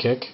kick.